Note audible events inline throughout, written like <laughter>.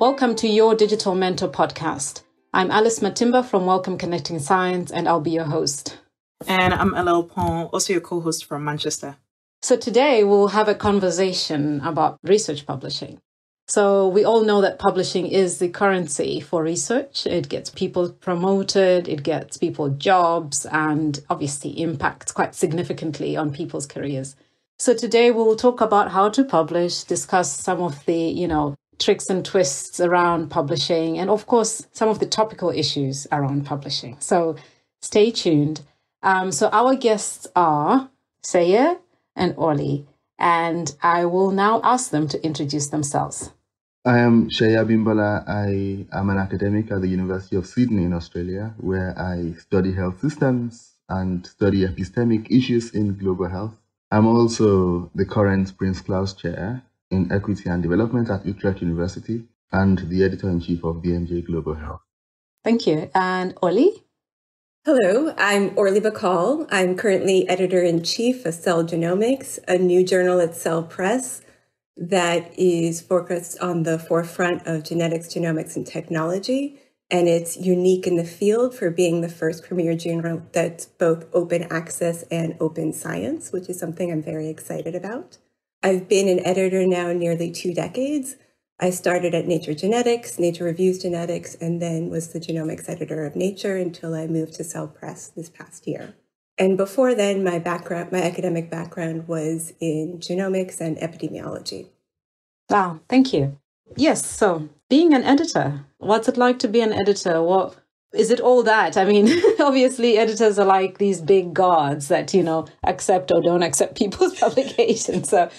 Welcome to your Digital Mentor podcast. I'm Alice Matimba from Wellcome Connecting Science, and I'll be your host. And I'm LL Pong, also your co host from Manchester. So today we'll have a conversation about research publishing. So we all know that publishing is the currency for research. It gets people promoted, it gets people jobs, and obviously impacts quite significantly on people's careers. So today we'll talk about how to publish, discuss some of the, you know, tricks and twists around publishing, and of course, some of the topical issues around publishing. So stay tuned. Um, so our guests are Seye and Orli, and I will now ask them to introduce themselves. I am Seye Abimbola. I am an academic at the University of Sydney in Australia, where I study health systems and study epistemic issues in global health. I'm also the current Prince Claus Chair in Equity and Development at Utrecht University and the editor in chief of BMJ Global Health. Thank you. And Orli? Hello, I'm Orli Bahcall. I'm currently editor in chief of Cell Genomics, a new journal at Cell Press that is focused on the forefront of genetics, genomics, and technology. And it's unique in the field for being the first premier journal that's both open access and open science, which is something I'm very excited about. I've been an editor now nearly two decades. I started at Nature Genetics, Nature Reviews Genetics, and then was the genomics editor of Nature until I moved to Cell Press this past year. And before then, my background, my academic background was in genomics and epidemiology. Wow, thank you. Yes, so being an editor, what's it like to be an editor? What is it all that? I mean, <laughs> obviously editors are like these big gods that, you know, accept or don't accept people's <laughs> publications. So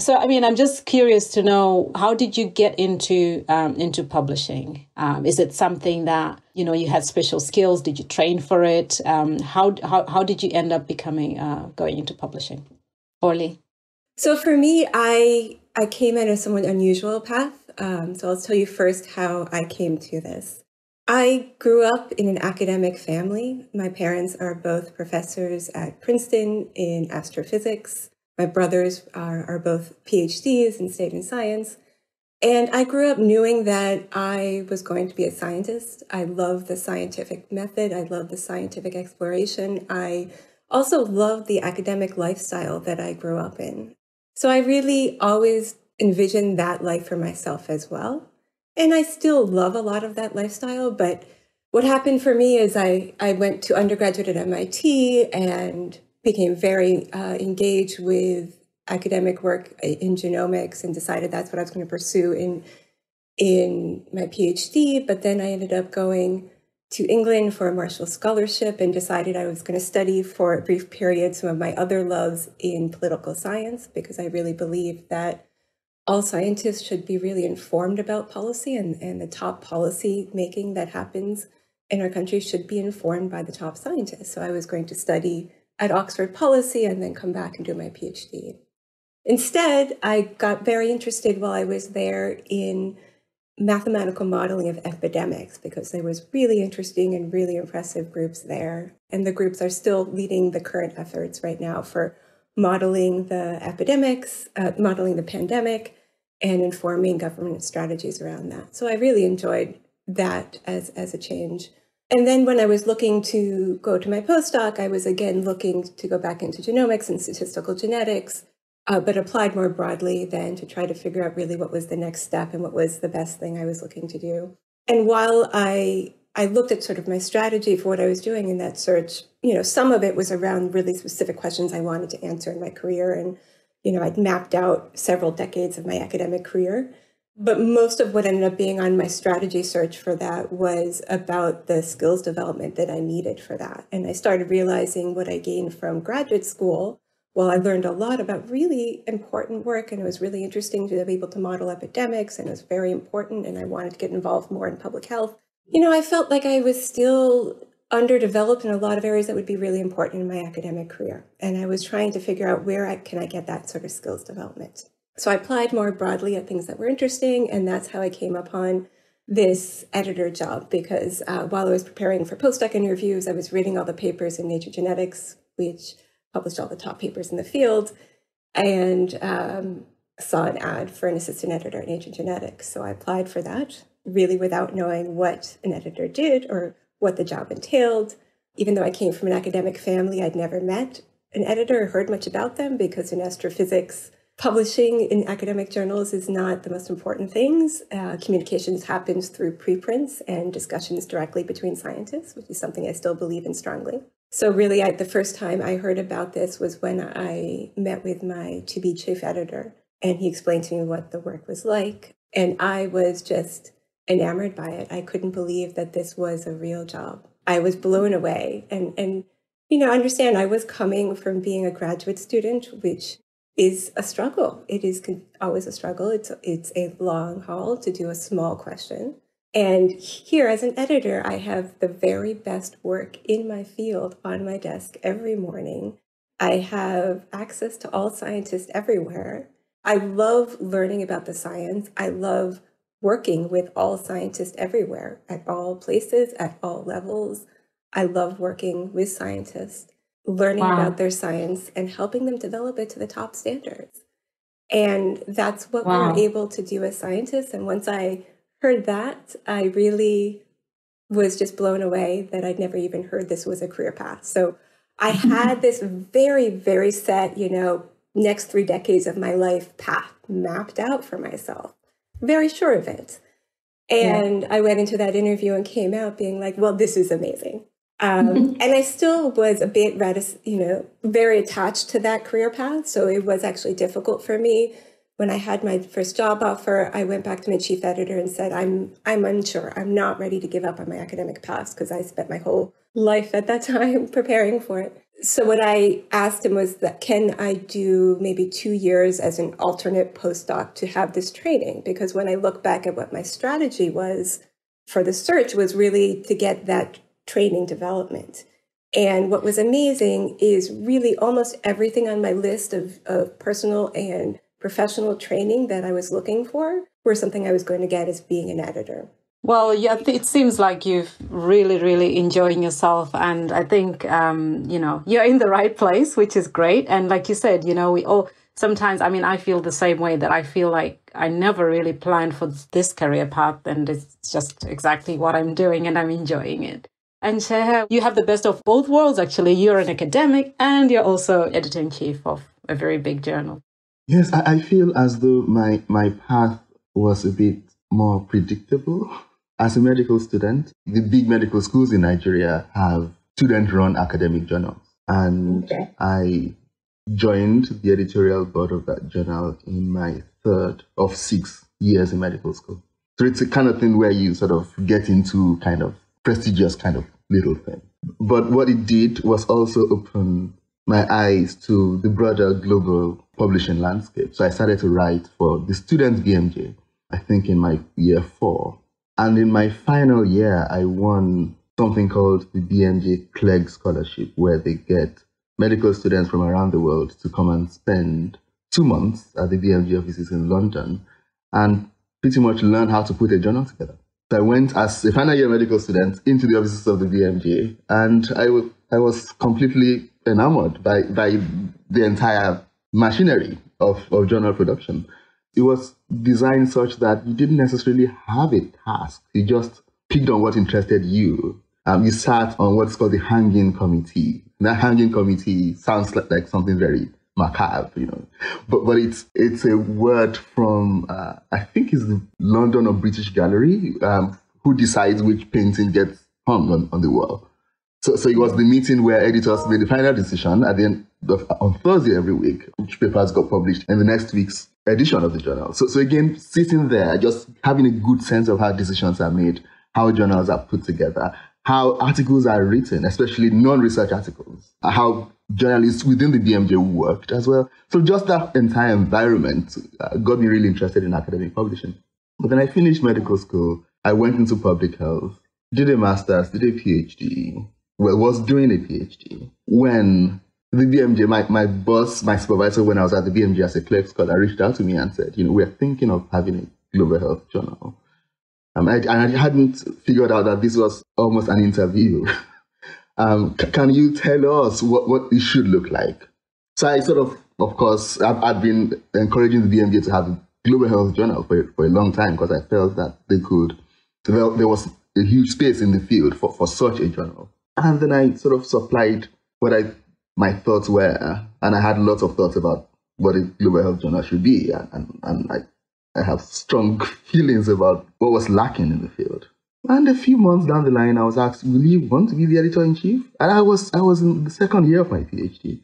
so, I mean, I'm just curious to know how did you get into um, into publishing? Um, is it something that you know you had special skills? Did you train for it? Um, how how how did you end up becoming uh, going into publishing, Orli? So for me, I I came in a somewhat unusual path. Um, so I'll tell you first how I came to this. I grew up in an academic family. My parents are both professors at Princeton in astrophysics. My brothers are, are both PhDs in state and science. And I grew up knowing that I was going to be a scientist. I love the scientific method. I love the scientific exploration. I also love the academic lifestyle that I grew up in. So I really always envisioned that life for myself as well. And I still love a lot of that lifestyle. But what happened for me is I, I went to undergraduate at MIT and became very uh, engaged with academic work in genomics and decided that's what I was going to pursue in in my PhD. But then I ended up going to England for a Marshall Scholarship and decided I was going to study for a brief period some of my other loves in political science because I really believe that all scientists should be really informed about policy and, and the top policy making that happens in our country should be informed by the top scientists. So I was going to study at Oxford Policy and then come back and do my PhD. Instead, I got very interested while I was there in mathematical modeling of epidemics because there was really interesting and really impressive groups there. And the groups are still leading the current efforts right now for modeling the epidemics, uh, modeling the pandemic, and informing government strategies around that. So I really enjoyed that as, as a change. And then when I was looking to go to my postdoc, I was again looking to go back into genomics and statistical genetics, uh, but applied more broadly then to try to figure out really what was the next step and what was the best thing I was looking to do. And while I I looked at sort of my strategy for what I was doing in that search, you know, some of it was around really specific questions I wanted to answer in my career. And, you know, I'd mapped out several decades of my academic career. But most of what ended up being on my strategy search for that was about the skills development that I needed for that. And I started realizing what I gained from graduate school. Well, I learned a lot about really important work, and it was really interesting to be able to model epidemics, and it was very important, and I wanted to get involved more in public health. You know, I felt like I was still underdeveloped in a lot of areas that would be really important in my academic career. And I was trying to figure out where I, can I get that sort of skills development. So I applied more broadly at things that were interesting, and that's how I came upon this editor job because uh, while I was preparing for postdoc interviews, I was reading all the papers in Nature Genetics, which published all the top papers in the field. And um, saw an ad for an assistant editor in Nature Genetics. So I applied for that, really without knowing what an editor did or what the job entailed. Even though I came from an academic family, I'd never met an editor or heard much about them because in astrophysics, publishing in academic journals is not the most important things. Uh, communications happens through preprints and discussions directly between scientists, which is something I still believe in strongly. So really, I, the first time I heard about this was when I met with my to-be chief editor, and he explained to me what the work was like, and I was just enamored by it. I couldn't believe that this was a real job. I was blown away, and and you know, understand I was coming from being a graduate student, which is a struggle. It is always a struggle. It's it's a long haul to do a small question. And here, as an editor, I have the very best work in my field on my desk every morning. I have access to all scientists everywhere. I love learning about the science. I love working with all scientists everywhere, at all places, at all levels. I love working with scientists, learning wow. about their science and helping them develop it to the top standards. And that's what wow. we're able to do as scientists. And once I heard that, I really was just blown away that I'd never even heard this was a career path. So I had <laughs> this very, very set, you know, next three decades of my life path mapped out for myself. Very sure of it. And yeah. I went into that interview and came out being like, well, this is amazing. Um, and I still was a bit reticent, you know, very attached to that career path. So it was actually difficult for me. When I had my first job offer, I went back to my chief editor and said, I'm, I'm unsure. I'm not ready to give up on my academic path because I spent my whole life at that <laughs> time preparing for it. So what I asked him was that can I do maybe two years as an alternate postdoc to have this training? Because when I look back at what my strategy was for the search was really to get that training development. And what was amazing is really almost everything on my list of, of personal and professional training that I was looking for were something I was going to get as being an editor. Well, yeah, it seems like you've really, really enjoying yourself, and I think um, you know you're in the right place, which is great. And like you said, you know, we all sometimes. I mean, I feel the same way that I feel like I never really planned for this career path, and it's just exactly what I'm doing, and I'm enjoying it. And Sheha, you have the best of both worlds. Actually, you're an academic, and you're also editor in chief of a very big journal. Yes, I, I feel as though my my path was a bit more predictable as a medical student, the big medical schools in Nigeria have student run academic journals. And okay. I joined the editorial board of that journal in my third of six years in medical school. So it's a kind of thing where you sort of get into kind of prestigious kind of little thing. But what it did was also open my eyes to the broader global publishing landscape. So I started to write for the student BMJ, I think in my year four. And in my final year, I won something called the BMJ Clegg Scholarship, where they get medical students from around the world to come and spend two months at the BMJ offices in London and pretty much learn how to put a journal together. I went as a final year medical student into the offices of the BMJ, and I, w- I was completely enamored by, by the entire machinery of, of journal production it was designed such that you didn't necessarily have a task. You just picked on what interested you. Um, you sat on what's called the hanging committee. That hanging committee sounds like, like something very macabre, you know, but but it's it's a word from uh, I think it's the London or British Gallery um, who decides which painting gets hung on, on the wall. So so it was the meeting where editors made the final decision at the end of, on Thursday every week, which papers got published in the next week's edition of the journal. So, so again, sitting there, just having a good sense of how decisions are made, how journals are put together, how articles are written, especially non-research articles, how journalists within the BMJ worked as well. So just that entire environment uh, got me really interested in academic publishing. But then I finished medical school. I went into public health, did a master's, did a PhD. Well, was doing a PhD when the BMJ, my, my boss, my supervisor when I was at the BMJ as a Clegg scholar reached out to me and said, you know, we're thinking of having a global health journal. Um, I, and I hadn't figured out that this was almost an interview. <laughs> um, c- can you tell us what, what it should look like? So I sort of of course, I've, I've been encouraging the BMJ to have a global health journal for, for a long time because I felt that they could, there, there was a huge space in the field for, for such a journal. And then I sort of supplied what I my thoughts were, and I had lots of thoughts about what a global health journal should be, and, and, and I, I have strong <laughs> feelings about what was lacking in the field. And a few months down the line, I was asked, "Will you want to be the editor in chief?" And I was I was in the second year of my PhD,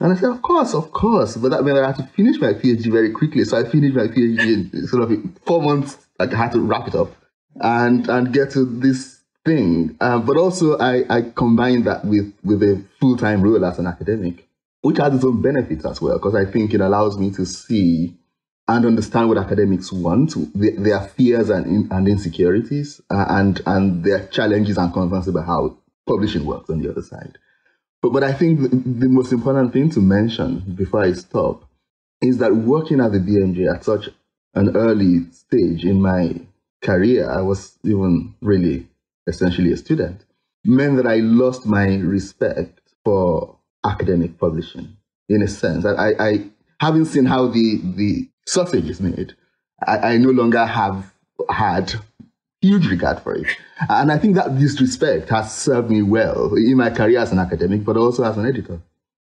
and I said, "Of course, of course." But that meant I had to finish my PhD very quickly, so I finished my PhD in sort of four months. Like I had to wrap it up and and get to this thing. Uh, but also, I I combined that with with a full time role as an academic, which has its own benefits as well, because I think it allows me to see and understand what academics want, their fears and, and insecurities, uh, and, and their challenges and concerns about how publishing works on the other side. But, but I think the, the most important thing to mention before I stop is that working at the BMJ at such an early stage in my career, I was even really essentially a student, meant that I lost my respect for academic publishing in a sense. I, I having seen how the, the sausage is made, I, I no longer have had huge regard for it. And I think that disrespect has served me well in my career as an academic, but also as an editor.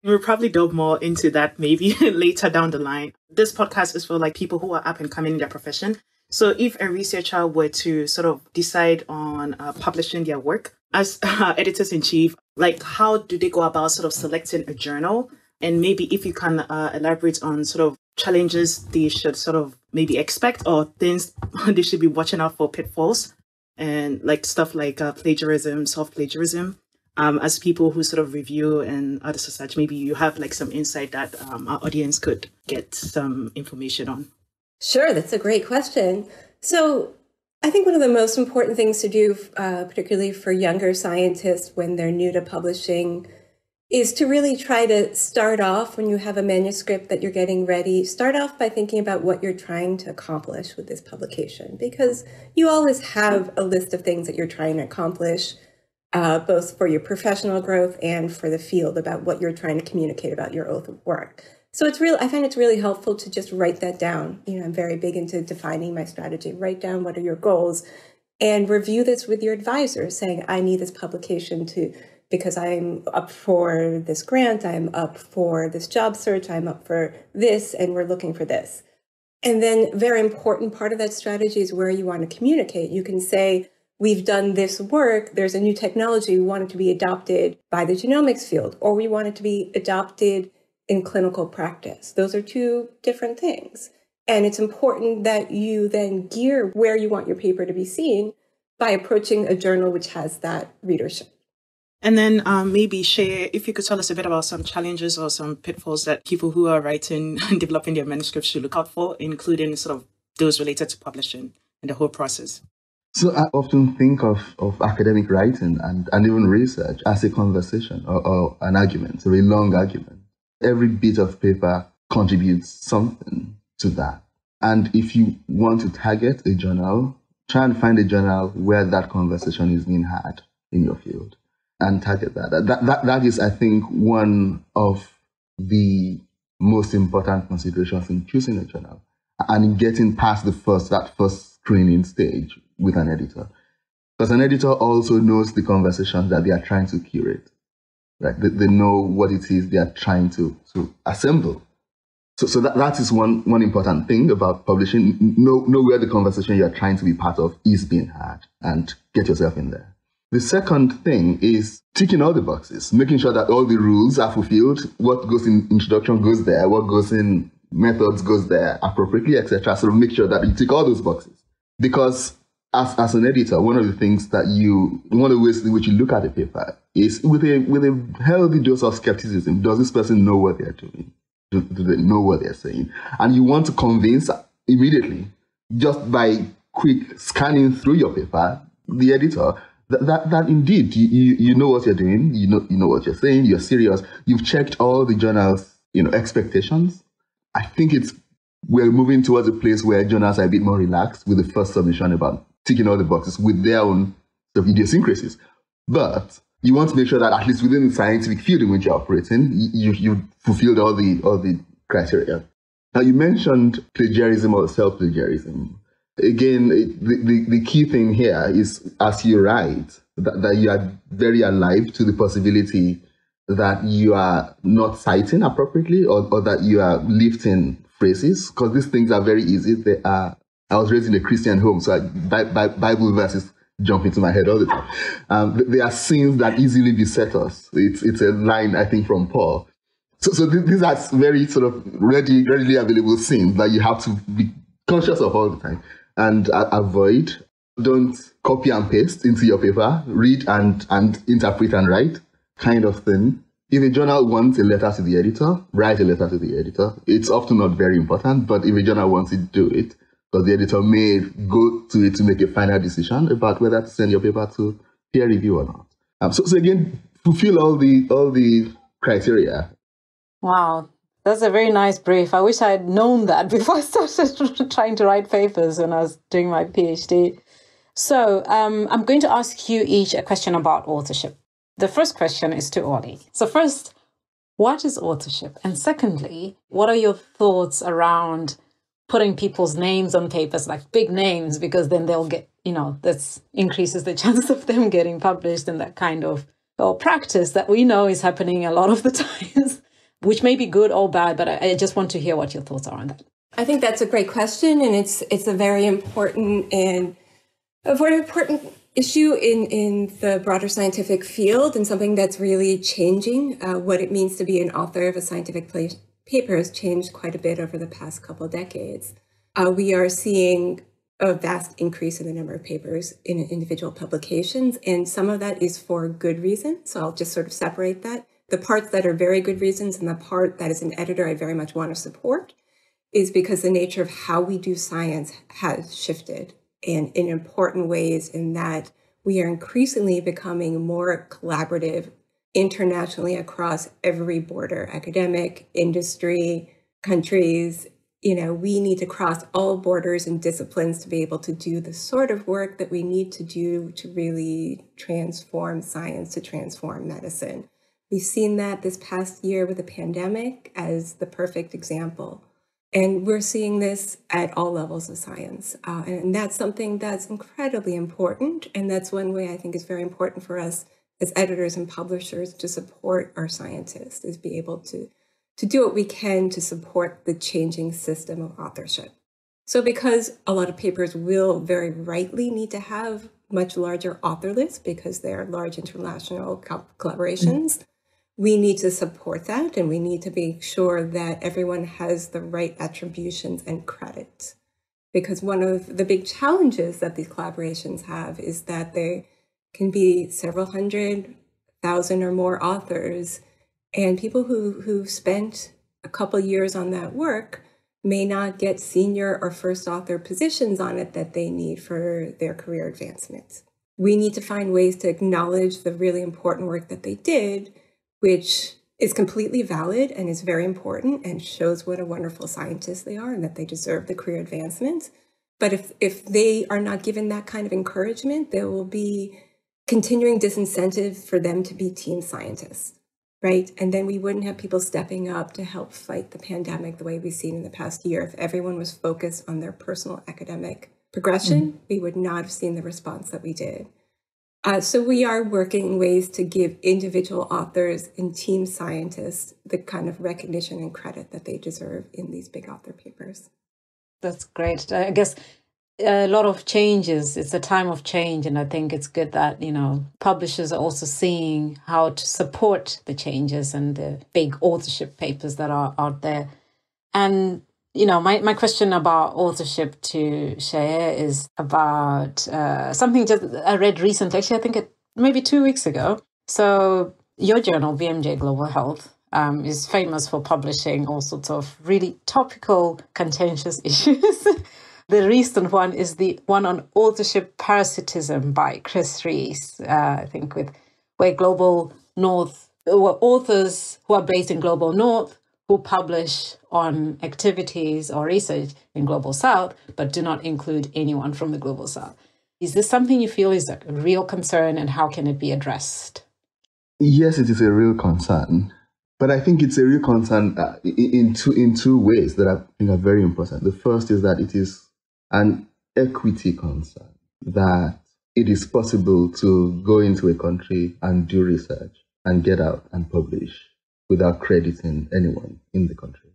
We'll probably delve more into that maybe <laughs> later down the line. This podcast is for like people who are up and coming in their profession. So if a researcher were to sort of decide on uh, publishing their work as <laughs> uh, editors in chief, like how do they go about sort of selecting a journal? And maybe if you can uh, elaborate on sort of challenges they should sort of maybe expect or things <laughs> they should be watching out for pitfalls and like stuff like uh, plagiarism, soft plagiarism. Um, as people who sort of review and other such, maybe you have like some insight that um, our audience could get some information on. Sure, that's a great question. So, I think one of the most important things to do, uh, particularly for younger scientists when they're new to publishing, is to really try to start off when you have a manuscript that you're getting ready, start off by thinking about what you're trying to accomplish with this publication, because you always have a list of things that you're trying to accomplish, uh, both for your professional growth and for the field about what you're trying to communicate about your oath of work. So it's real. I find it's really helpful to just write that down. You know, I'm very big into defining my strategy. Write down what are your goals, and review this with your advisor, saying, "I need this publication to because I'm up for this grant, I'm up for this job search, I'm up for this, and we're looking for this. And then, very important part of that strategy is where you want to communicate. You can say, We've done this work, there's a new technology, we want it to be adopted by the genomics field, or we want it to be adopted in clinical practice. Those are two different things. And it's important that you then gear where you want your paper to be seen by approaching a journal which has that readership. And then um, maybe share if you could tell us a bit about some challenges or some pitfalls that people who are writing <laughs> and developing their manuscripts should look out for, including sort of those related to publishing and the whole process. So I often think of, of academic writing and, and even research as a conversation or, or an argument, a long argument. Every bit of paper contributes something to that. And if you want to target a journal, try and find a journal where that conversation is being had in your field and target that. That, that. that is, I think, one of the most important considerations in choosing a journal and in getting past the first, that first screening stage with an editor. Because an editor also knows the conversation that they are trying to curate. Right? They, they know what it is they are trying to, to assemble. So, so that, that is one, one important thing about publishing. Know, know where the conversation you are trying to be part of is being had and get yourself in there. The second thing is ticking all the boxes, making sure that all the rules are fulfilled. What goes in introduction goes there, what goes in methods goes there appropriately, etc. So make sure that you tick all those boxes. Because as, as an editor, one of the things that you, one of the ways in which you look at a paper is with a, with a healthy dose of skepticism. Does this person know what they're doing? Do, do they know what they're saying? And you want to convince immediately, just by quick scanning through your paper, the editor that, that, that indeed you, you, you know what you're doing, you know you know what you're saying, you're serious. You've checked all the journals, you know, expectations. I think it's we're moving towards a place where journals are a bit more relaxed with the first submission about ticking all the boxes with their own sort of idiosyncrasies. But you want to make sure that at least within the scientific field in which you're operating, you, you've fulfilled all the all the criteria. Now, you mentioned plagiarism or self plagiarism. Again, the, the, the, key thing here is as you write, that, that you are very alive to the possibility that you are not citing appropriately or, or that you are lifting phrases, because these things are very easy. They are, I was raised in a Christian home, so I, Bible verses jump into my head all the time. Um, there are sins that easily beset us. It's, it's a line, I think, from Paul. So, so these are very sort of ready, readily available sins that you have to be conscious of all the time and uh, avoid. Don't copy and paste into your paper. Read and, and interpret and write kind of thing. If a journal wants a letter to the editor, write a letter to the editor. It's often not very important, but if a journal wants it, do it. Because the editor may go to it to make a final decision about whether to send your paper to peer review or not. Um, so, so again, fulfill all the all the criteria Wow, that's a very nice brief. I wish I had known that <laughs> before I started <laughs> trying to write papers when I was doing my PhD. So um, I'm going to ask you each a question about authorship. The first question is to Ollie. So first, what is authorship? And secondly, what are your thoughts around putting people's names on papers, like big names, because then they'll get, you know, this increases the <laughs> chance of them getting published and that kind of practice that we know is happening a lot of the times which may be good or bad, but I, I just want to hear what your thoughts are on that. I think that's a great question, and it's it's a very important and a very important issue in in the broader scientific field, and something that's really changing. Uh, what it means to be an author of a scientific paper has changed quite a bit over the past couple decades. Uh, we are seeing a vast increase in the number of papers in individual publications, and some of that is for good reason. So I'll just sort of separate that the parts that are very good reasons and the part that as an editor I very much want to support is because the nature of how we do science has shifted. And in important ways in that we are increasingly becoming more collaborative internationally across every border academic industry countries. You know we need to cross all borders and disciplines to be able to do the sort of work that we need to do to really transform science to transform medicine We've seen that this past year with the pandemic as the perfect example. And we're seeing this at all levels of science. Uh, and that's something that's incredibly important. And that's one way I think is very important for us as editors and publishers to support our scientists, is be able to, to do what we can to support the changing system of authorship. So because a lot of papers will very rightly need to have much larger author lists because they're large international co- collaborations, mm-hmm we need to support that and we need to make sure that everyone has the right attributions and credit. Because one of the big challenges that these collaborations have is that there can be several hundred thousand or more authors, and people who, who spent a couple years on that work may not get senior or first author positions on it that they need for their career advancement. We need to find ways to acknowledge the really important work that they did which is completely valid and is very important and shows what a wonderful scientist they are and that they deserve the career advancement. But if, if they are not given that kind of encouragement, there will be continuing disincentive for them to be team scientists, right? And then we wouldn't have people stepping up to help fight the pandemic the way we've seen in the past year. If everyone was focused on their personal academic progression, mm-hmm. we would not have seen the response that we did. Uh, so we are working ways to give individual authors and team scientists the kind of recognition and credit that they deserve in these big author papers. That's great. I guess a lot of changes. It's a time of change, and I think it's good that you know publishers are also seeing how to support the changes and the big authorship papers that are out there. And you know, my, my question about authorship to Shaya is about uh, something just I read recently. Actually, I think it maybe two weeks ago. So your journal, BMJ Global Health, um, is famous for publishing all sorts of really topical, contentious <laughs> issues. the recent one is the one on authorship parasitism by Chris Rees, uh, I think, with where Global North, authors who are based in Global North who publish on activities or research in Global South, but do not include anyone from the Global South. Is this something you feel is a real concern and how can it be addressed? Yes, it is a real concern. But I think it's a real concern uh, in, two, in two ways that I think are very important. The first is that it is an equity concern that it is possible to go into a country and do research and get out and publish without crediting anyone in the country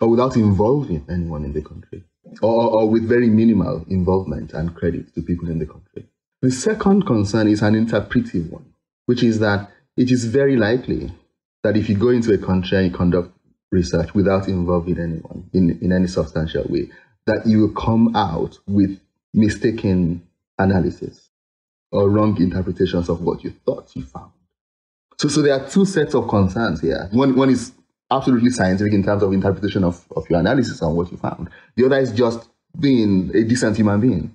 or without involving anyone in the country or, or with very minimal involvement and credit to people in the country. The second concern is an interpretive one, which is that it is very likely that if you go into a country and you conduct research without involving anyone in, in any substantial way, that you will come out with mistaken analysis or wrong interpretations of what you thought you found. So, so there are two sets of concerns here. One, one is absolutely scientific in terms of interpretation of, of your analysis and what you found. The other is just being a decent human being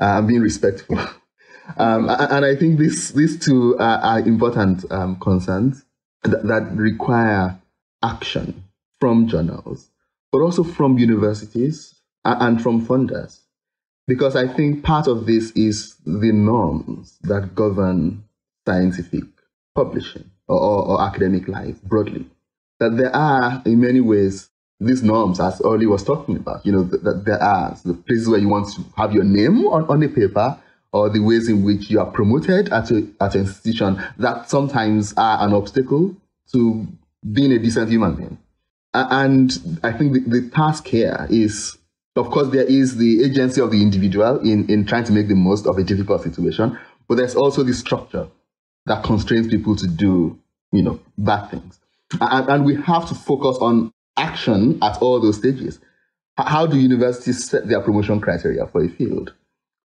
uh, and being respectful. <laughs> um, and I think this, these two are, are important um, concerns that, that require action from journals, but also from universities and from funders. Because I think part of this is the norms that govern scientific publishing or, or academic life broadly that there are, in many ways, these norms, as Oli was talking about, you know, that, that there are the places where you want to have your name on, on a paper or the ways in which you are promoted at, a, at an institution that sometimes are an obstacle to being a decent human being. And I think the, the task here is, of course, there is the agency of the individual in, in trying to make the most of a difficult situation, but there's also the structure that constrains people to do, you know, bad things. And, and we have to focus on action at all those stages. How do universities set their promotion criteria for a field?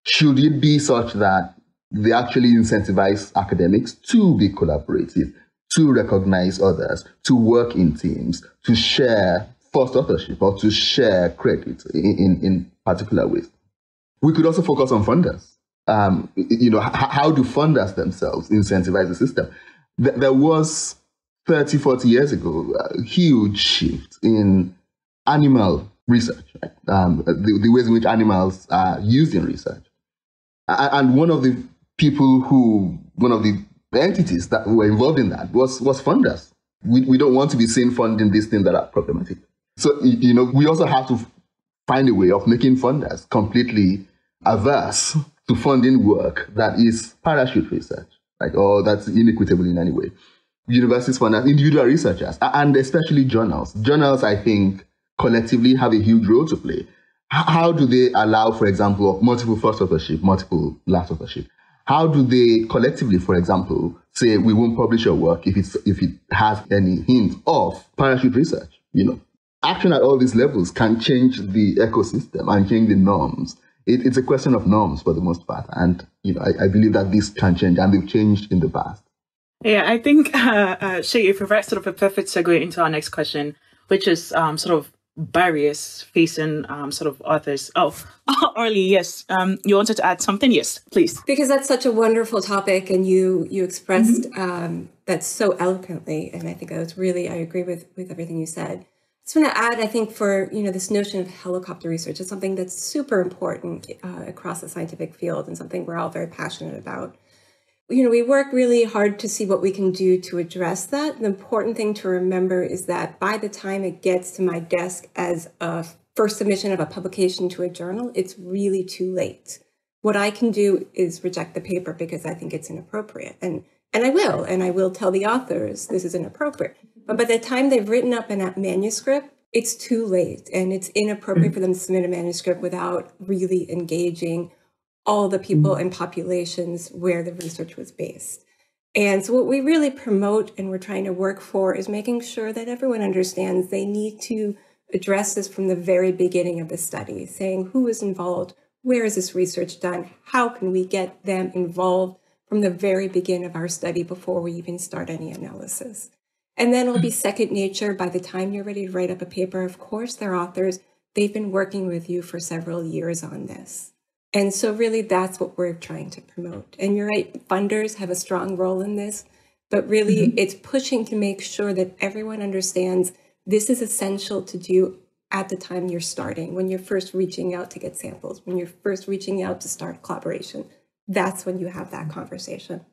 Should it be such that they actually incentivize academics to be collaborative, to recognize others, to work in teams, to share first authorship or to share credit in, in, in particular ways? We could also focus on funders. Um, you know, how do funders themselves incentivize the system? There was 30, 40 years ago, a huge shift in animal research, right? um, the, the, ways in which animals are used in research. And one of the people who, one of the entities that were involved in that was, was funders. We, we don't want to be seen funding these things that are problematic. So, you know, we also have to find a way of making funders completely averse to funding work that is parachute research, right? Or oh, that's inequitable in any way universities fund individual researchers, and especially journals. Journals, I think, collectively have a huge role to play. How do they allow, for example, multiple first authorship, multiple last authorship? How do they collectively, for example, say we won't publish your work if it's if it has any hint of parachute research? You know, action at all these levels can change the ecosystem and change the norms. It, it's a question of norms for the most part, and you know, I, I believe that this can change, and they've changed in the past. Yeah, I think, uh, uh, Shay, you provide sort of a perfect segue into our next question, which is um, sort of barriers facing um, sort of authors. Oh, <laughs> Orli, yes. Um, you wanted to add something? Yes, please. Because that's such a wonderful topic, and you you expressed mm-hmm. um, that so eloquently, and I think that was really I agree with with everything you said. I just want to add, I think for you know this notion of helicopter research is something that's super important uh, across the scientific field, and something we're all very passionate about you know, we work really hard to see what we can do to address that. The important thing to remember is that by the time it gets to my desk as a first submission of a publication to a journal, it's really too late. What I can do is reject the paper because I think it's inappropriate. And and I will, and I will tell the authors this is inappropriate. But by the time they've written up a manuscript, it's too late and it's inappropriate for them to submit a manuscript without really engaging all the people mm-hmm. and populations where the research was based. And so, what we really promote and we're trying to work for is making sure that everyone understands they need to address this from the very beginning of the study, saying who is involved, where is this research done, how can we get them involved from the very beginning of our study before we even start any analysis. And then it'll be mm-hmm. second nature by the time you're ready to write up a paper. Of course, their authors, they've been working with you for several years on this. And so, really, that's what we're trying to promote. And you're right, funders have a strong role in this, but really, mm-hmm. it's pushing to make sure that everyone understands this is essential to do at the time you're starting, when you're first reaching out to get samples, when you're first reaching out to start collaboration. That's when you have that conversation.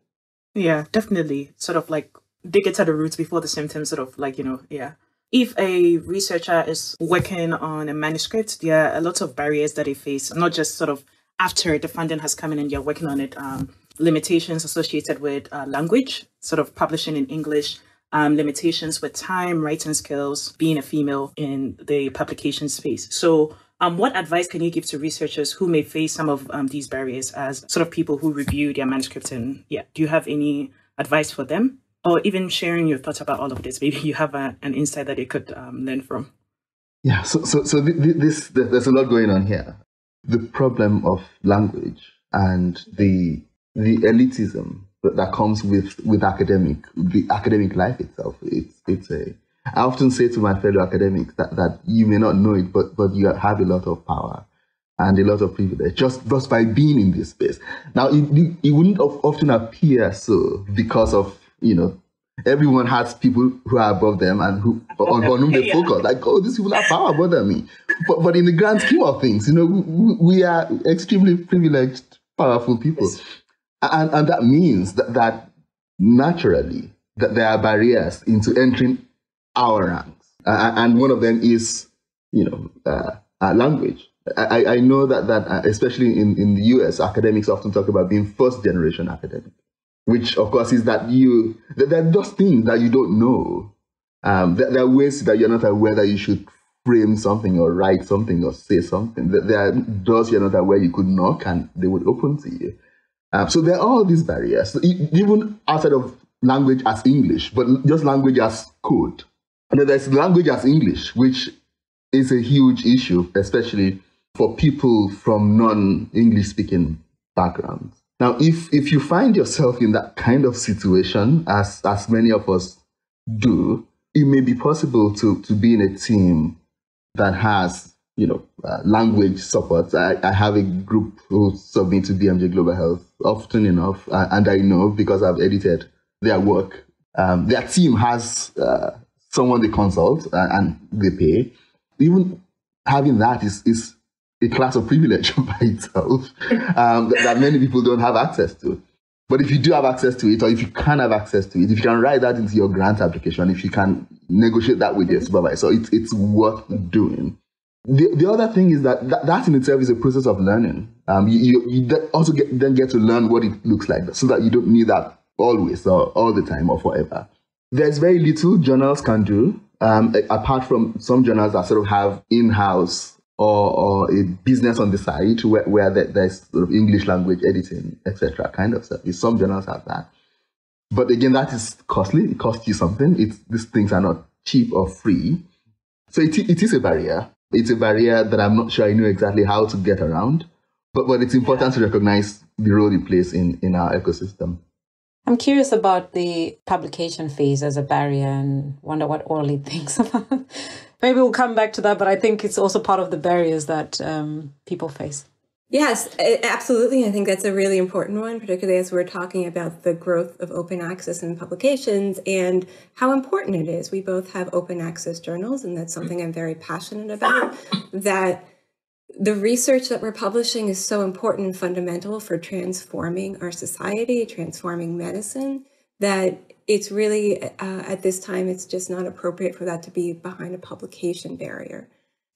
Yeah, definitely. Sort of like dig it to the roots before the symptoms sort of like, you know, yeah. If a researcher is working on a manuscript, there are a lot of barriers that they face, not just sort of after the funding has come in and you're working on it, um, limitations associated with uh, language, sort of publishing in English, um, limitations with time, writing skills, being a female in the publication space. So, um, what advice can you give to researchers who may face some of um, these barriers as sort of people who review their manuscripts? And yeah, do you have any advice for them? Or even sharing your thoughts about all of this? Maybe you have a, an insight that they could um, learn from. Yeah, so, so, so this, there's a lot going on here. The problem of language and the, the elitism that comes with, with academic, the academic life itself. It's, it's a, I often say to my fellow academics that, that you may not know it, but, but you have a lot of power and a lot of privilege just, just by being in this space. Now, it, it wouldn't often appear so because of, you know, everyone has people who are above them and who <laughs> on, on whom they focus. Like, oh, these people have power than me. But, but in the grand scheme of things, you know, we, we are extremely privileged, powerful people. And, and that means that, that naturally that there are barriers into entering our ranks. Uh, and one of them is, you know, uh, uh, language. I, I know that, that uh, especially in, in the US, academics often talk about being first generation academic, which of course is that you, there are just things that you don't know. Um, there, there, are ways that you're not aware that you should frame something or write something or say something. There are doors you're not aware you could knock and they would open to you. Um, so there are all these barriers, even outside of language as English, but just language as code. And then there's language as English, which is a huge issue, especially for people from non-English speaking backgrounds. Now, if if you find yourself in that kind of situation, as as many of us do, it may be possible to to be in a team that has you know, uh, language support. I, I have a group who submit to BMJ Global Health often enough, uh, and I know because I've edited their work. Um, their team has uh, someone they consult uh, and they pay. Even having that is, is a class of privilege <laughs> by itself um, that, many people don't have access to. But if you do have access to it, or if you can have access to it, if you can write that into your grant application, if you can negotiate that with your supervisor, it's, it's worth doing. The, the other thing is that, that that in itself is a process of learning. Um, you, you, you also get, then get to learn what it looks like so that you don't need that always or all the time or forever. There's very little journals can do, um, apart from some journals that sort of have in-house or, or a business on the side where, where there's sort of English language editing, etc. kind of stuff. Some journals have that. But again, that is costly. It costs you something. It's, these things are not cheap or free. So it, it is a barrier. It's a barrier that I'm not sure I know exactly how to get around, but, but it's important to recognize the role it plays in, in our ecosystem. I'm curious about the publication phase as a barrier and wonder what Orli thinks <laughs> about. Maybe we'll come back to that, but I think it's also part of the barriers that um, people face. Yes, absolutely. I think that's a really important one, particularly as we're talking about the growth of open access and publications and how important it is. We both have open access journals, and that's something I'm very passionate about. That the research that we're publishing is so important and fundamental for transforming our society, transforming medicine, that it's really, uh, at this time, it's just not appropriate for that to be behind a publication barrier.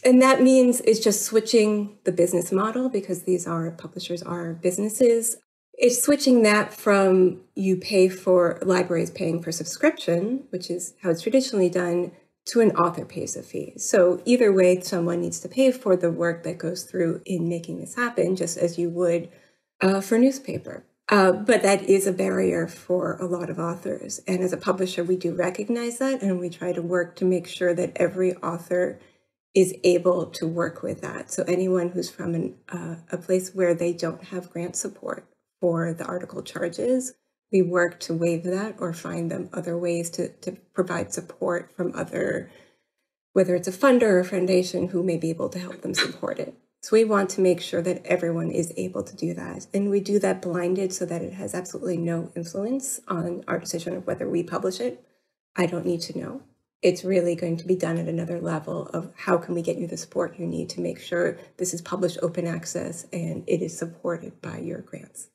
And that means it's just switching the business model because these are publishers are businesses. It's switching that from you pay for libraries paying for subscription, which is how it's traditionally done, to an author pays a fee. So either way, someone needs to pay for the work that goes through in making this happen, just as you would uh, for newspaper. Uh, but that is a barrier for a lot of authors. And as a publisher, we do recognize that and we try to work to make sure that every author is able to work with that. So anyone who's from an, uh, a place where they don't have grant support for the article charges, we work to waive that or find them other ways to, to provide support from other, whether it's a funder or a foundation who may be able to help them support it. So we want to make sure that everyone is able to do that. And we do that blinded so that it has absolutely no influence on our decision of whether we publish it. I don't need to know it's really going to be done at another level of how can we get you the support you need to make sure this is published open access and it is supported by your grants.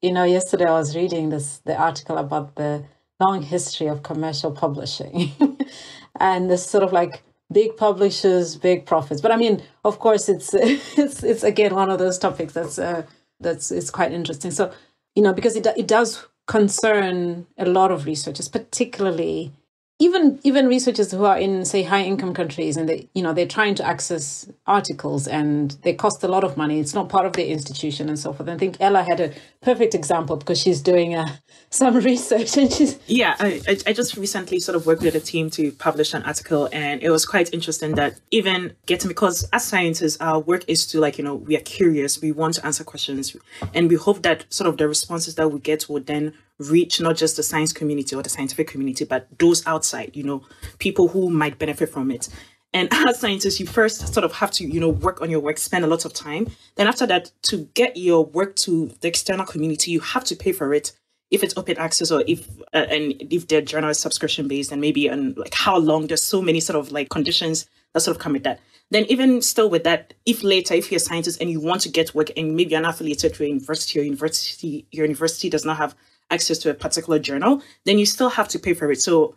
You know, yesterday I was reading this the article about the long history of commercial publishing. <laughs> and this sort of like big publishers, big profits. But I mean, of course, it's <laughs> it's it's again one of those topics that's uh, that's it's quite interesting. So you know, because it it does concern a lot of researchers, particularly even even researchers who are in say high income countries and they you know they're trying to access articles and they cost a lot of money it's not part of their institution and so forth. I think ella had a perfect example because she's doing uh, <laughs> some research and she's yeah I, I just recently sort of worked with a team to publish an article and it was quite interesting that even getting because as scientists our work is to like you know we are curious we want to answer questions and we hope that sort of the responses that we get will then reach not just the science community or the scientific community, but those outside, you know, people who might benefit from it. And <laughs> as scientists, you first sort of have to, you know, work on your work, spend a lot of time. Then after that, to get your work to the external community, you have to pay for it. If it's open access or if uh, and if the journal is subscription based, and maybe and like how long. There's so many sort of like conditions that sort of come with that. Then even still with that, if later if you're a scientist and you want to get work and maybe you're affiliated to a university or university your university does not have access to a particular journal, then you still have to pay for it. So,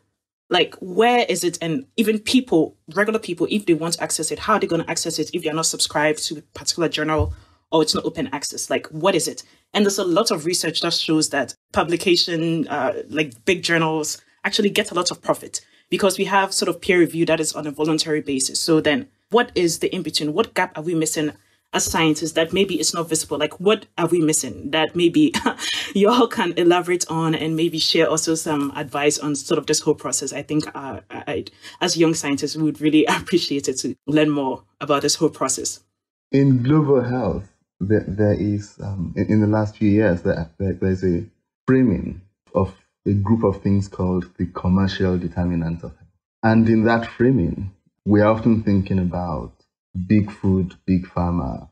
like, where is it? And even people, regular people, if they want to access it, how are they going to access it if they're not subscribed to a particular journal or it's not open access? Like, what is it? And there's a lot of research that shows that publication, uh, like big journals, actually get a lot of profit because we have sort of peer review that is on a voluntary basis. So then, what is the in between? What gap are we missing as scientists that maybe it's not visible? Like, what are we missing that maybe <laughs> you all can elaborate on and maybe share also some advice on sort of this whole process? I think uh, I, as young scientists, we would really <laughs> appreciate it to learn more about this whole process. In global health, there, there is, um, in, in, the last few years, there, there, there's a framing of a group of things called the commercial determinants of health. And in that framing, we're often thinking about big food, big pharma.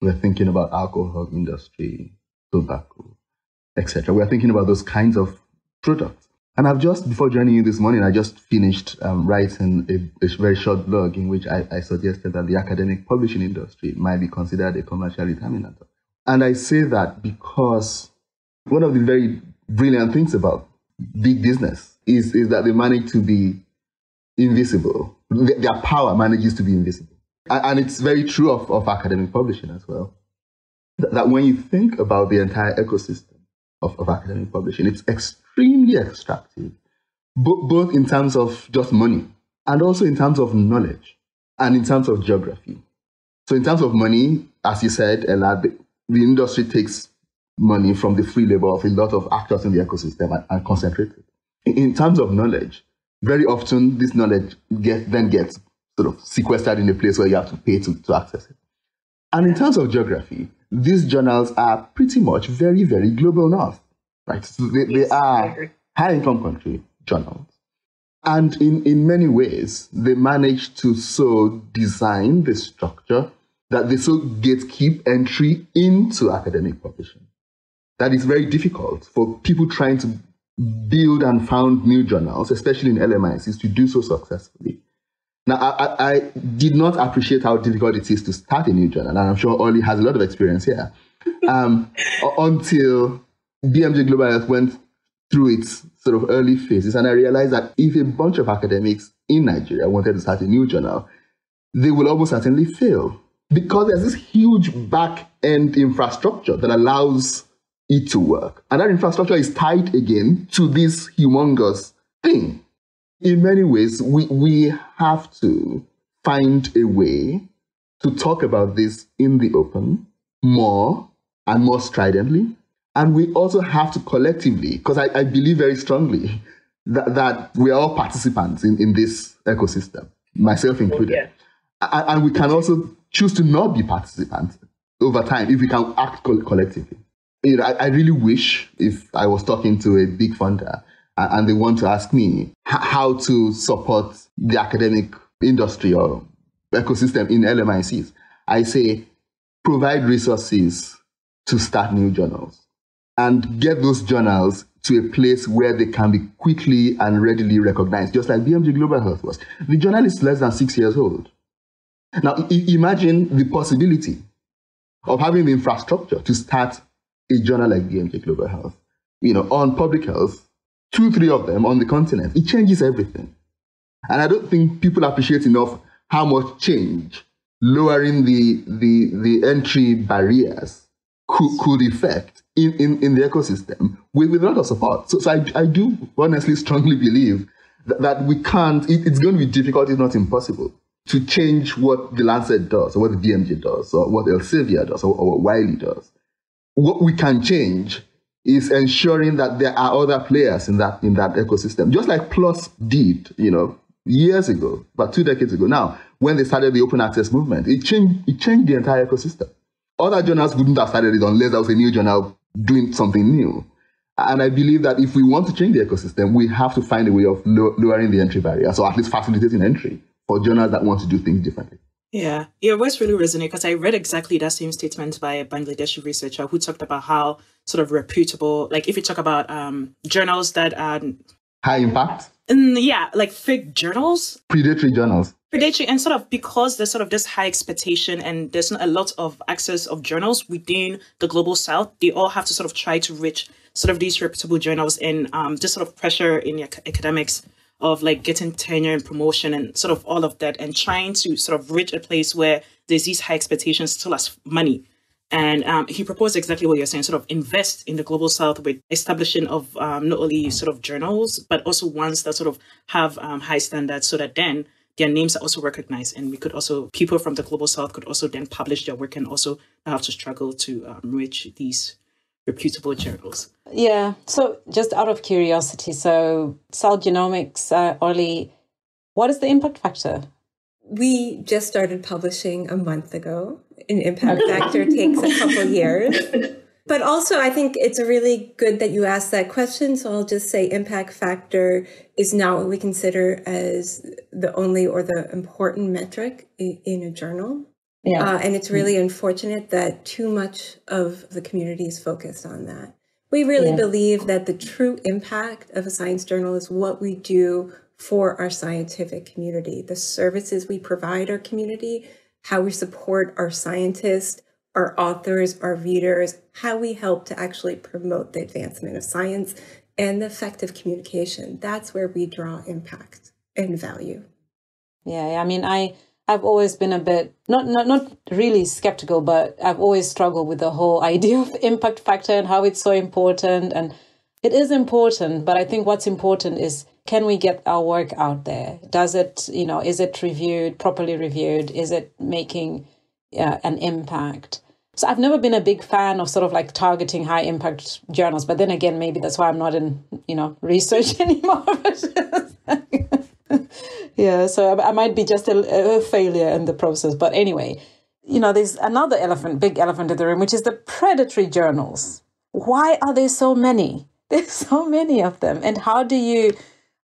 We're thinking about alcohol industry, tobacco, etc. We're thinking about those kinds of products. And I've just, before joining you this morning, I just finished um, writing a, a, very short blog in which I, I, suggested that the academic publishing industry might be considered a commercial determinant. And I say that because one of the very brilliant things about big business is, is that they manage to be invisible. Their power manages to be invisible and it's very true of, of academic publishing as well. That, when you think about the entire ecosystem of, of academic publishing, it's extremely extractive, bo- both in terms of just money and also in terms of knowledge and in terms of geography. So, in terms of money, as you said, Ella, the, the industry takes money from the free labor of a lot of actors in the ecosystem and, and concentrates it. In, in terms of knowledge, very often this knowledge get, then gets sort of sequestered in a place where you have to pay to, to access it. And in terms of geography, these journals are pretty much very, very global north, right? So they, they are high income country journals. And in, in many ways, they manage to so design the structure that they so gatekeep entry into academic publishing. That is very difficult for people trying to build and found new journals, especially in LMICs, to do so successfully. Now, I, I, did not appreciate how difficult it is to start a new journal, and I'm sure Orli has a lot of experience here. Um, <laughs> until BMJ Global Health went through its sort of early phases, and I realized that if a bunch of academics in Nigeria wanted to start a new journal, they will almost certainly fail because there's this huge back end infrastructure that allows it to work. And that infrastructure is tied again to this humongous thing in many ways, we, we have to find a way to talk about this in the open more and more stridently. And we also have to collectively, because I, I, believe very strongly that, that we are all participants in, in this ecosystem, myself included. And, and, we can also choose to not be participants over time if we can act co- collectively. You know, I, I really wish if I was talking to a big funder and they want to ask me how to support the academic industry or ecosystem in LMICs, I say provide resources to start new journals and get those journals to a place where they can be quickly and readily recognized, just like BMJ Global Health was. The journal is less than six years old. Now, imagine the possibility of having the infrastructure to start a journal like BMJ Global Health. You know, on public health, two, three of them on the continent, it changes everything. And I don't think people appreciate enough how much change lowering the the the entry barriers could, could effect in, in, in the ecosystem with, with a lot of support. So, so I, I do honestly strongly believe that, that we can't, it, it's going to be difficult, if not impossible, to change what the Lancet does, or what the BMJ does, or what Elsevier does, or, or what Wiley does. What we can change is ensuring that there are other players in that in that ecosystem, just like PLOS did, you know, years ago, about two decades ago. Now, when they started the open access movement, it changed it changed the entire ecosystem. Other journals wouldn't have started it unless there was a new journal doing something new. And I believe that if we want to change the ecosystem, we have to find a way of lo- lowering the entry barrier, or at least facilitating entry for journals that want to do things differently. Yeah, your voice really resonated because I read exactly that same statement by a Bangladeshi researcher who talked about how sort of reputable, like if you talk about um, journals that are high impact, and yeah, like fake journals, predatory journals, predatory, and sort of because there's sort of this high expectation and there's not a lot of access of journals within the global south, they all have to sort of try to reach sort of these reputable journals and um, this sort of pressure in academics of like getting tenure and promotion and sort of all of that and trying to sort of reach a place where there's these high expectations still as money. And um, he proposed exactly what you're saying, sort of invest in the global south with establishing of um, not only sort of journals, but also ones that sort of have um, high standards so that then their names are also recognized. And we could also, people from the global south could also then publish their work and also have to struggle to um, reach these reputable journals. Yeah. So, just out of curiosity, so cell genomics, uh, Orli, what is the impact factor? We just started publishing a month ago. An impact factor takes a couple <laughs> years. But also, I think it's really good that you asked that question. So I'll just say impact factor is not what we consider as the only or the important metric in a journal. Yeah. Uh, and it's really unfortunate that too much of the community is focused on that. We really yeah. believe that the true impact of a science journal is what we do for our scientific community, the services we provide our community, how we support our scientists, our authors, our readers, how we help to actually promote the advancement of science and the effective communication. That's where we draw impact and value. Yeah, I mean, I I've always been a bit not not not really skeptical, but I've always struggled with the whole <laughs> idea of impact factor and how it's so important. And it is important, but I think what's important is can we get our work out there? Does it, you know, is it reviewed properly reviewed? Is it making uh, an impact? So I've never been a big fan of sort of like targeting high impact journals, but then again, maybe that's why I'm not in, you know, research <laughs> anymore. yeah, so I, might be just a, a failure in the process. But anyway, you know, there's another elephant, big elephant in the room, which is the predatory journals. Why are there so many? <laughs> There's so many of them. And how do you,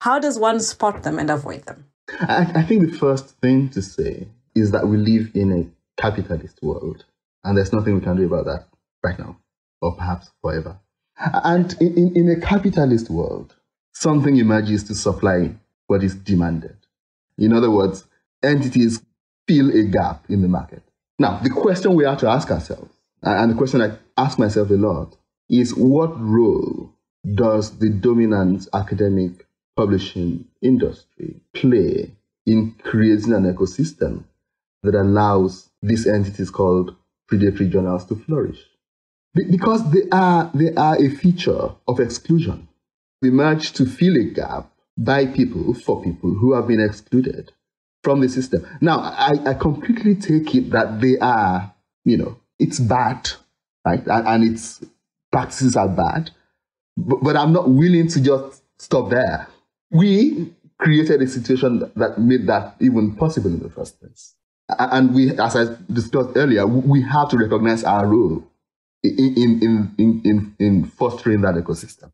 how does one spot them and avoid them? I, I think the first thing to say is that we live in a capitalist world, and there's nothing we can do about that right now, or perhaps forever. And in, in, in a capitalist world, something emerges to supply what is demanded. In other words, entities fill a gap in the market. Now, the question we have to ask ourselves, and the question I ask myself a lot, is what role does the dominant academic publishing industry play in creating an ecosystem that allows these entities called predatory journals to flourish? Because they are, they are a feature of exclusion. We emerge to fill a gap by people for people who have been excluded from the system. Now, I, I completely take it that they are, you know, it's bad, right? And, and its practices are bad. But, but I'm not willing to just stop there. We created a situation that made that even possible in the first place. And we, as I discussed earlier, we have to recognize our role in, in, in, in, in fostering that ecosystem.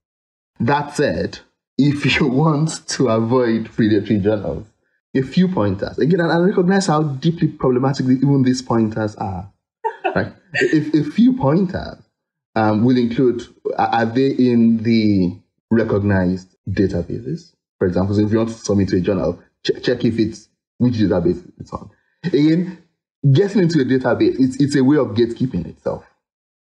That said, if <laughs> you want to avoid predatory journals, a few pointers. Again, I recognize how deeply problematic even these pointers are. <laughs> Right? if a few pointers um, will include are they in the recognized databases? For example, so if you want to submit to a journal, check, check if it's which database it's on. Again, getting into a database, it's, it's a way of gatekeeping itself.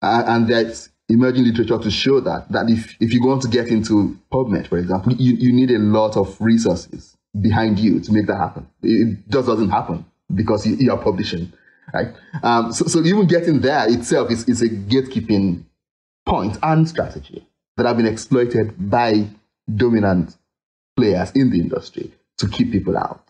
Uh, and that's emerging literature to show that that if, if you want to get into PubMed, for example, you, you need a lot of resources behind you to make that happen. It just doesn't happen because you, you are publishing, right? Um, so, so even getting there itself is, is a gatekeeping point and strategy that have been exploited by dominant players in the industry to keep people out.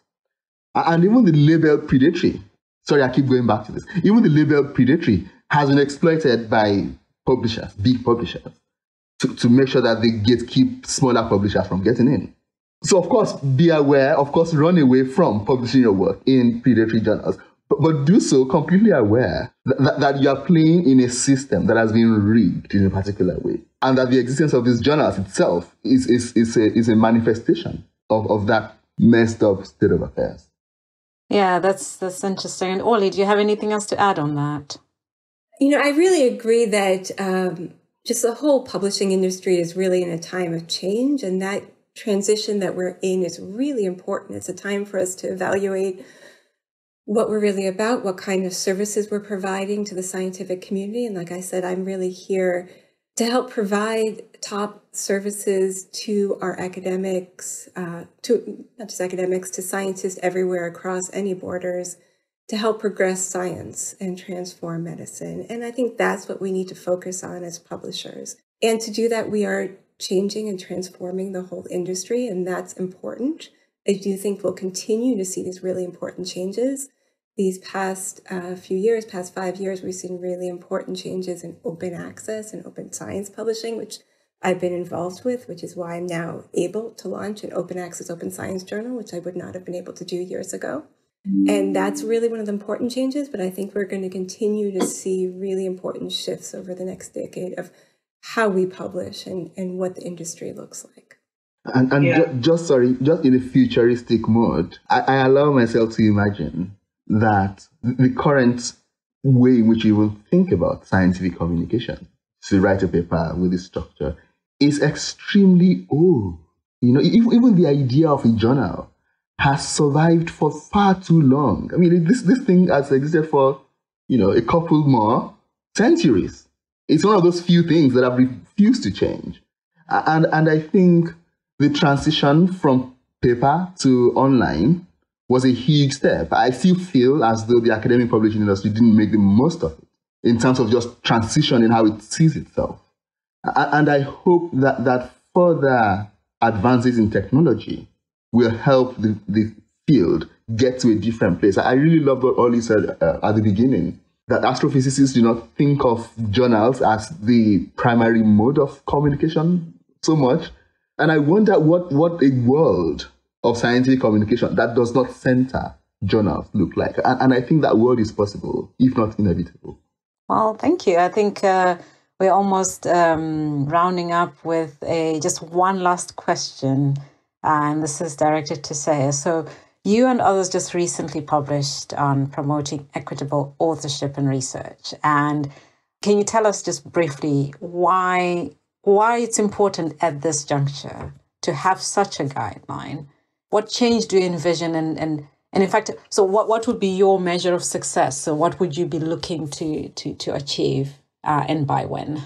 And even the label predatory, sorry, I keep going back to this, even the label predatory has been exploited by publishers, big publishers, to, to make sure that they get keep smaller publishers from getting in. So of course, be aware, of course, run away from publishing your work in predatory journals, but, but do so completely aware that, that, you are playing in a system that has been rigged in a particular way. And that the existence of these journals itself is, is, is, a, is a manifestation of, of that messed up state of affairs. Yeah, that's that's interesting. And Orli, do you have anything else to add on that? You know, I really agree that um, just the whole publishing industry is really in a time of change, and that transition that we're in is really important. It's a time for us to evaluate what we're really about, what kind of services we're providing to the scientific community. And like I said, I'm really here to help provide top services to our academics, uh, to not just academics, to scientists everywhere across any borders to help progress science and transform medicine. And I think that's what we need to focus on as publishers. And to do that, we are changing and transforming the whole industry, and that's important. I do think we'll continue to see these really important changes. These past uh, few years, past five years, we've seen really important changes in open access and open science publishing, which I've been involved with, which is why I'm now able to launch an open access open science journal, which I would not have been able to do years ago. And that's really one of the important changes, but I think we're going to continue to see really important shifts over the next decade of how we publish and, and what the industry looks like. And, and yeah. ju- just sorry, just in a futuristic mode, I, I allow myself to imagine that the current way in which you will think about scientific communication to write a paper with this structure is extremely old. You know, even the idea of a journal has survived for far too long. I mean, this, this thing has existed for, you know, a couple more centuries. It's one of those few things that have refused to change. And, and I think the transition from paper to online was a huge step. I still feel as though the academic publishing industry didn't make the most of it in terms of just transitioning how it sees itself. And I hope that, that further advances in technology will help the, the field get to a different place. I really love what Orli said uh, at the beginning that astrophysicists do not think of journals as the primary mode of communication so much. And I wonder what, what a world of scientific communication that does not center journals look like. And, and I think that world is possible, if not inevitable. Well, thank you. I think uh, we're almost um, rounding up with a just one last question and this is directed to Seye. So, you and others just recently published on promoting equitable authorship and research. And can you tell us just briefly why why it's important at this juncture to have such a guideline? What change do you envision and and and in fact, so what, what would be your measure of success? So what would you be looking to to to achieve uh, and by when?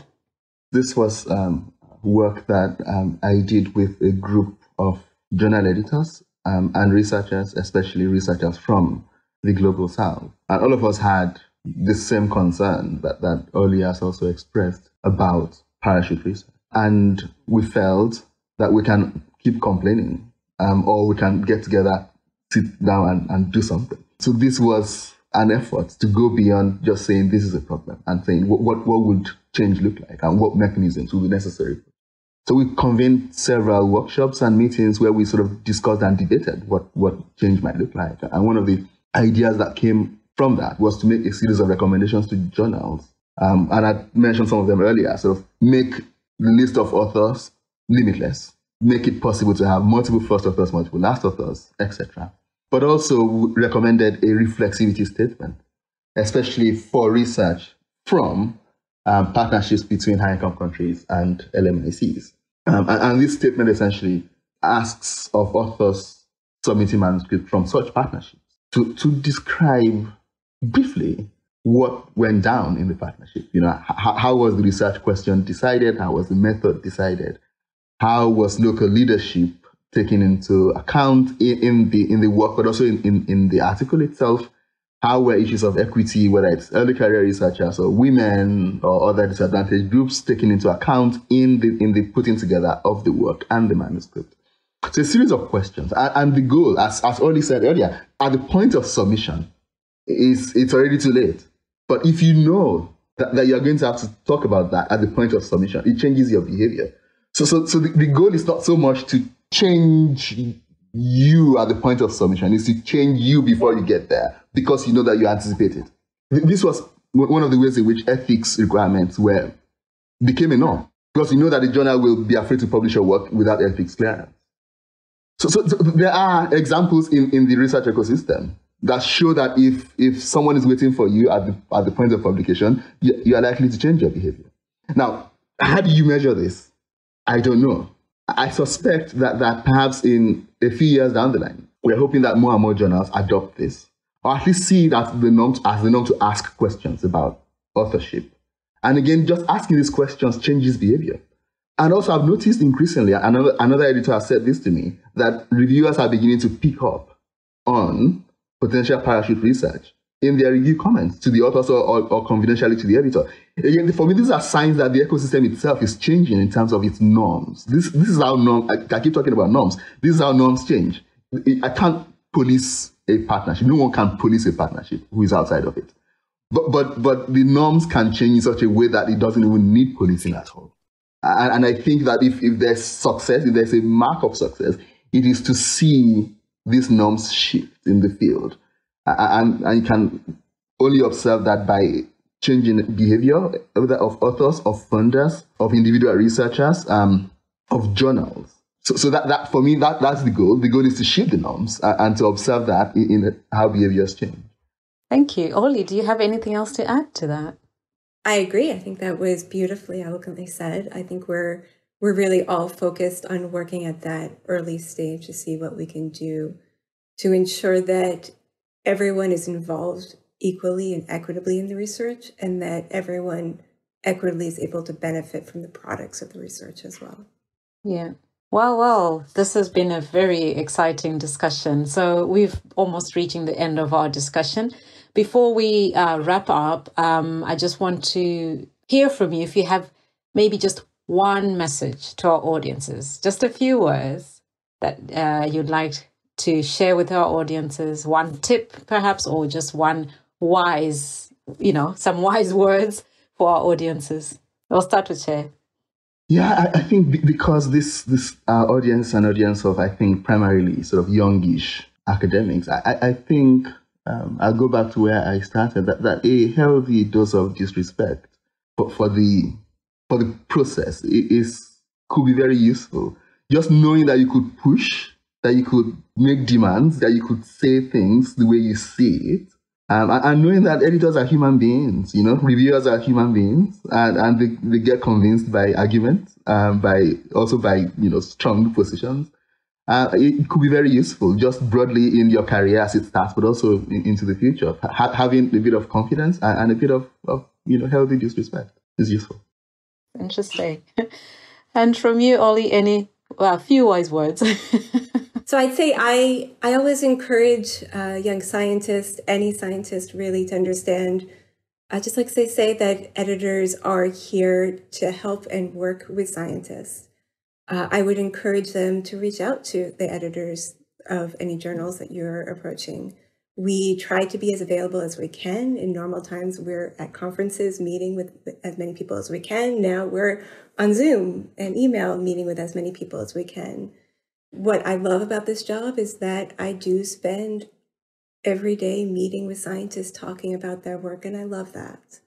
This was um, work that um, I did with a group of journal editors um, and researchers, especially researchers from the global south. And all of us had the same concern that, that Orli has also expressed about parachute research. And we felt that we can keep complaining um, or we can get together, sit down and, and do something. So this was an effort to go beyond just saying this is a problem and saying what, what, what would change look like and what mechanisms would be necessary so we convened several workshops and meetings where we sort of discussed and debated what, what change might look like. And one of the ideas that came from that was to make a series of recommendations to journals. Um, and I mentioned some of them earlier. Sort of make the list of authors limitless, make it possible to have multiple first authors, multiple last authors, etc. But also recommended a reflexivity statement, especially for research from um, partnerships between high income countries and LMICs. Um, and, and, this statement essentially asks of authors submitting manuscripts from such partnerships to, to describe briefly what went down in the partnership. You know, how, how was the research question decided? How was the method decided? How was local leadership taken into account in, in the in the work, but also in, in, in the article itself? How were issues of equity, whether it's early career researchers or women or other disadvantaged groups, taken into account in the in the putting together of the work and the manuscript? It's a series of questions, and, the goal, as as Orli said earlier, at the point of submission, is it's already too late. But if you know that, that you're going to have to talk about that at the point of submission, it changes your behavior. So, so, so the, the goal is not so much to change you at the point of submission, is to change you before you get there because you know that you anticipate it. This was one of the ways in which ethics requirements were became a norm because you know that the journal will be afraid to publish your work without ethics clearance. So, so, so there are examples in, in the research ecosystem that show that if if someone is waiting for you at the at the point of publication, you, you are likely to change your behavior. Now, how do you measure this? I don't know. I suspect that that perhaps in a few years down the line, we're hoping that more and more journals adopt this, or at least see that the norm as the norm to ask questions about authorship. And again, just asking these questions changes behavior. And also, I've noticed increasingly, another another editor has said this to me, that reviewers are beginning to pick up on potential parachute research in their review comments to the authors or, or, or, confidentially to the editor. Again, for me, these are signs that the ecosystem itself is changing in terms of its norms. This, this is how norms, I, I keep talking about norms. This is how norms change. I can't police a partnership. No one can police a partnership who is outside of it. But, but, but the norms can change in such a way that it doesn't even need policing at all. And, and I think that if, if there's success, if there's a mark of success, it is to see these norms shift in the field. And, and you can only observe that by changing behavior of authors, of funders, of individual researchers, um, of journals. So, so that, that for me, that, that's the goal. The goal is to shift the norms and, and to observe that in, in, how behaviors change. Thank you. Orli, do you have anything else to add to that? I agree. I think that was beautifully eloquently said. I think we're we're really all focused on working at that early stage to see what we can do to ensure that everyone is involved equally and equitably in the research and that everyone equitably is able to benefit from the products of the research as well. Yeah. Well, well, this has been a very exciting discussion. So we've almost reaching the end of our discussion. Before we uh, wrap up, um, I just want to hear from you if you have maybe just one message to our audiences, just a few words that uh, you'd like to share with our audiences, one tip perhaps, or just one wise, you know, some wise <laughs> words for our audiences. We'll start with Seye. Yeah, I, I think because this this uh, audience an audience of I think primarily sort of youngish academics, I, I think um, I'll go back to where I started that, that a healthy dose of disrespect for, for the for the process is could be very useful. Just knowing that you could push, that you could make demands, that you could say things the way you see it, um, and, and, knowing that editors are human beings, you know, reviewers are human beings, and, and they, they get convinced by arguments, um, by also by you know strong positions. Uh, it could be very useful, just broadly in your career as it starts, but also in, into the future. Ha- having a bit of confidence and, and a bit of, of you know healthy disrespect is useful. Interesting. <laughs> And from you, Orli, any well, a few wise words. <laughs> so I'd say I I always encourage uh, young scientists, any scientist, really to understand. I just like to say that editors are here to help and work with scientists. Uh, I would encourage them to reach out to the editors of any journals that you're approaching. We try to be as available as we can. In normal times, we're at conferences meeting with as many people as we can. Now we're on Zoom and email meeting with as many people as we can. What I love about this job is that I do spend every day meeting with scientists talking about their work, and I love that.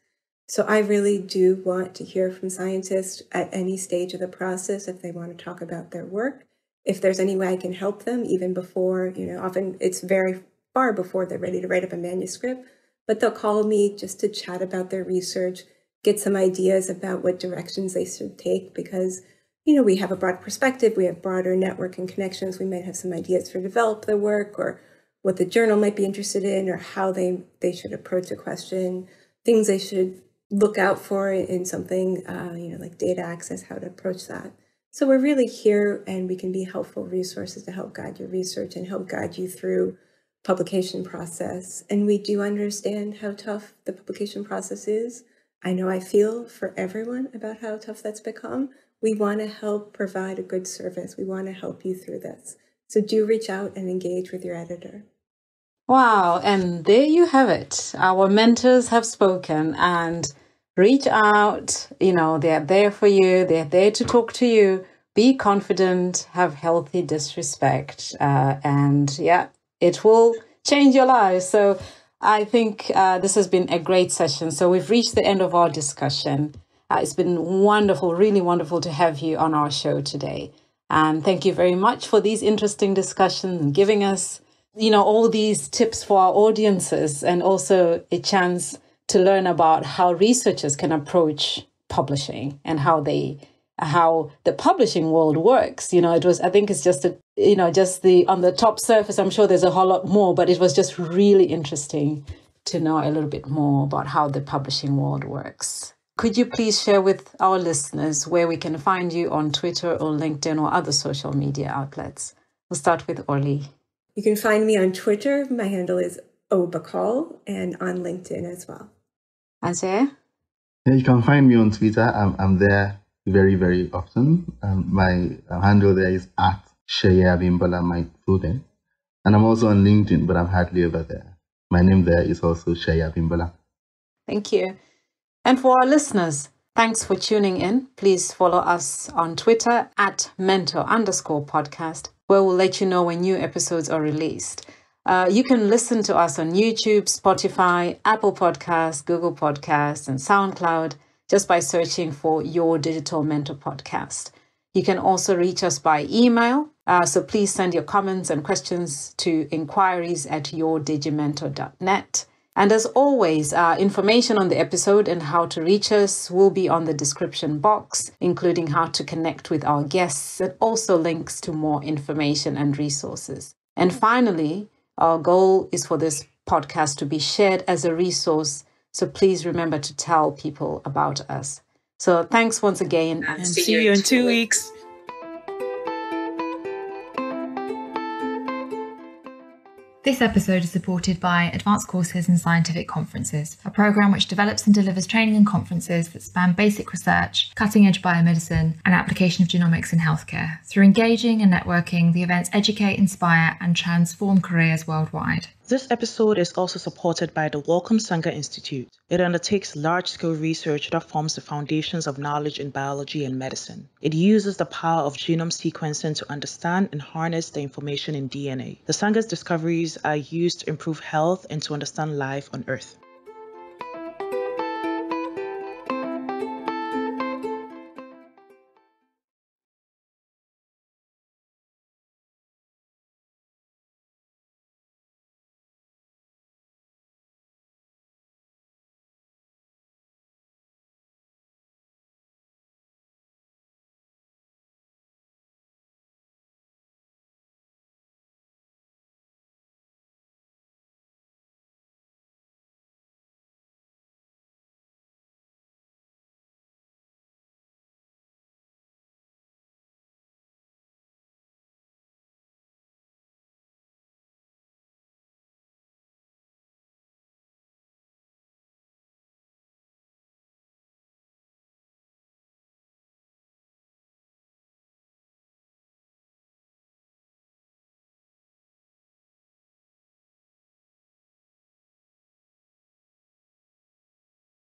So I really do want to hear from scientists at any stage of the process if they want to talk about their work. If there's any way I can help them, even before, you know, often it's very far before they're ready to write up a manuscript, but they'll call me just to chat about their research, get some ideas about what directions they should take because you know we have a broad perspective we have broader network and connections we might have some ideas for develop the work or what the journal might be interested in or how they they should approach a question things they should look out for in something, uh, you know, like data access, how to approach that. So we're really here and we can be helpful resources to help guide your research and help guide you through publication process. And we do understand how tough the publication process is. I know I feel for everyone about how tough that's become. We want to help provide a good service. We want to help you through this. So do reach out and engage with your editor. Wow. And there you have it. Our mentors have spoken and reach out. You know, they're there for you, they're there to talk to you. Be confident, have healthy disrespect. Uh, and yeah, it will change your life. So I think uh, this has been a great session. So we've reached the end of our discussion. Uh, it's been wonderful, really wonderful to have you on our show today. And thank you very much for these interesting discussions and giving us, you know, all these tips for our audiences and also a chance to learn about how researchers can approach publishing and how they how the publishing world works. You know, it was, I think it's just a, you know, just the, on the top surface, I'm sure there's a whole lot more, but it was just really interesting to know a little bit more about how the publishing world works. Could you please share with our listeners where we can find you on Twitter or LinkedIn or other social media outlets? We'll start with Orli. You can find me on Twitter. My handle is OBahcall and on LinkedIn as well. Isaiah? Yeah, you can find me on Twitter. I'm, I'm there very, very often. Um, my uh, handle there is at Seye Abimbola, my full name. And I'm also on LinkedIn, but I'm hardly ever there. My name there is also Seye Abimbola. Thank you. And for our listeners, thanks for tuning in. Please follow us on Twitter at mentor underscore podcast, where we'll let you know when new episodes are released. Uh, you can listen to us on YouTube, Spotify, Apple Podcasts, Google Podcasts, and SoundCloud just by searching for Your Digital Mentor Podcast. You can also reach us by email. Uh, so please send your comments and questions to inquiries at yourdigimentor.net. And as always, uh, information on the episode and how to reach us will be on the description box, including how to connect with our guests and also links to more information and resources. And finally, our goal is for this podcast to be shared as a resource so please remember to tell people about us. So thanks once again. And, and see, see you in two weeks. This episode is supported by Advanced Courses and Scientific Conferences, a program which develops and delivers training and conferences that span basic research, cutting edge biomedicine, and application of genomics in healthcare. Through engaging and networking, the events educate, inspire, and transform careers worldwide. This episode is also supported by the Wellcome Sanger Institute. It undertakes large scale research that forms the foundations of knowledge in biology and medicine. It uses the power of genome sequencing to understand and harness the information in DNA. The Sanger's discoveries are used to improve health and to understand life on Earth.